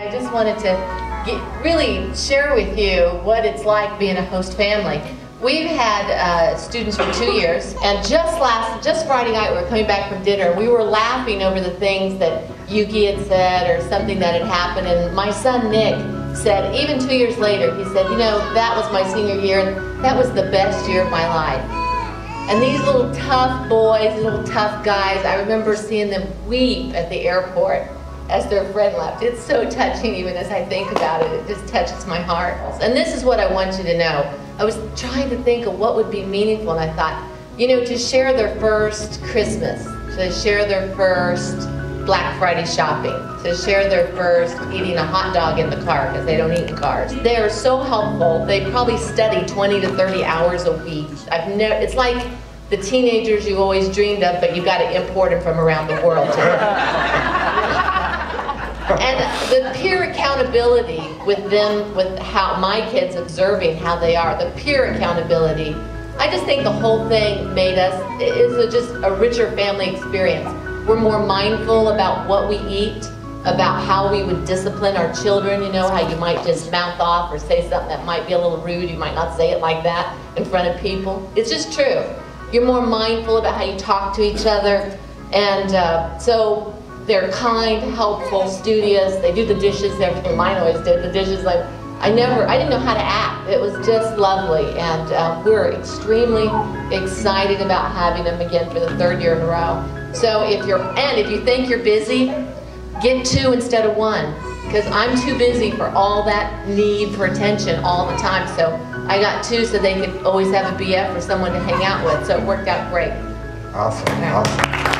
I just wanted to get, really share with you what it's like being a host family. We've had uh, students for two years, and just last, just Friday night, we were coming back from dinner. We were laughing over the things that Yuki had said or something that had happened, and my son Nick said, even two years later, he said, you know, that was my senior year, and that was the best year of my life. And these little tough boys, little tough guys, I remember seeing them weep at the airport as their friend left. It's so touching even as I think about it. It just touches my heart. And this is what I want you to know. I was trying to think of what would be meaningful and I thought, you know, to share their first Christmas, to share their first Black Friday shopping, to share their first eating a hot dog in the car because they don't eat in cars. They are so helpful. They probably study 20 to 30 hours a week. I've never, it's like the teenagers you always dreamed of, but you've got to import them from around the world. and the peer accountability with them, with how my kids observing how they are, the peer accountability. I just think the whole thing made us, is a, just a richer family experience. We're more mindful about what we eat, about how we would discipline our children, you know, how you might just mouth off or say something that might be a little rude. You might not say it like that in front of people. It's just true. You're more mindful about how you talk to each other. And uh, so they're kind, helpful, studious. They do the dishes, everything mine always did. The dishes, like, I never, I didn't know how to act. It was just lovely. And uh, we're extremely excited about having them again for the third year in a row. So if you're, and if you think you're busy, get two instead of one. Because I'm too busy for all that need for attention all the time. So I got two so they could always have a BF for someone to hang out with. So it worked out great. Awesome, awesome.